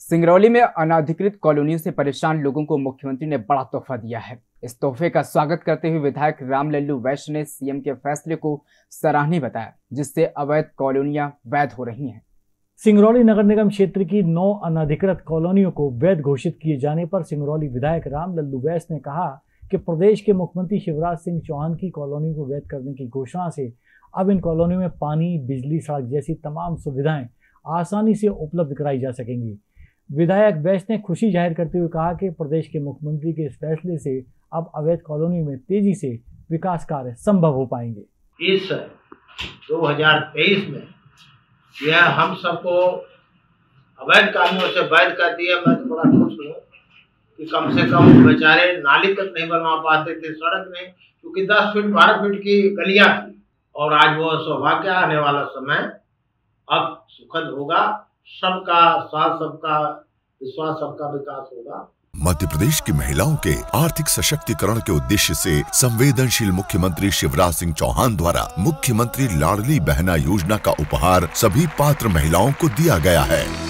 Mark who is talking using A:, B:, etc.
A: सिंगरौली में अनाधिकृत कॉलोनियों से परेशान लोगों को मुख्यमंत्री ने बड़ा तोहफा दिया है। इस तोहफे का स्वागत करते हुए विधायक रामलल्लू वैश्य ने सीएम के फैसले को सराहनीय बताया, जिससे अवैध कॉलोनियाँ वैध हो रही हैं।
B: सिंगरौली नगर निगम क्षेत्र की नौ अनाधिकृत कॉलोनियों को वैध घोषित किए जाने पर सिंगरौली विधायक राम लल्लू वैस ने कहा कि प्रदेश के मुख्यमंत्री शिवराज सिंह चौहान की कॉलोनी को वैध करने की घोषणा से अब इन कॉलोनियों में पानी, बिजली, सड़क जैसी तमाम सुविधाएँ आसानी से उपलब्ध कराई जा सकेंगी। विधायक बैस ने खुशी ज़ाहिर करते हुए कहा कि प्रदेश के मुख्यमंत्री के इस फैसले से अब अवैध कॉलोनी में तेज़ी से विकास कार्य संभव हो पाएँगे।
C: इस 2023 में यह हम सबको अवैध कानूनों से वैध कर दिया। मैं तो बड़ा खुश हूँ कि कम से कम बेचारे नाली तक नहीं बनवा पाते थे, सड़क में क्योंकि 10 फीट, बारह फीट की गलियाँ थी। और आज वो सौभाग्य आने वाला समय अब सुखद होगा। सबका स्वास्थ्य सबका विश्वास, सबका विकास होगा।
D: मध्य प्रदेश की महिलाओं के आर्थिक सशक्तिकरण के उद्देश्य से संवेदनशील मुख्यमंत्री शिवराज सिंह चौहान द्वारा मुख्यमंत्री लाडली बहना योजना का उपहार सभी पात्र महिलाओं को दिया गया है।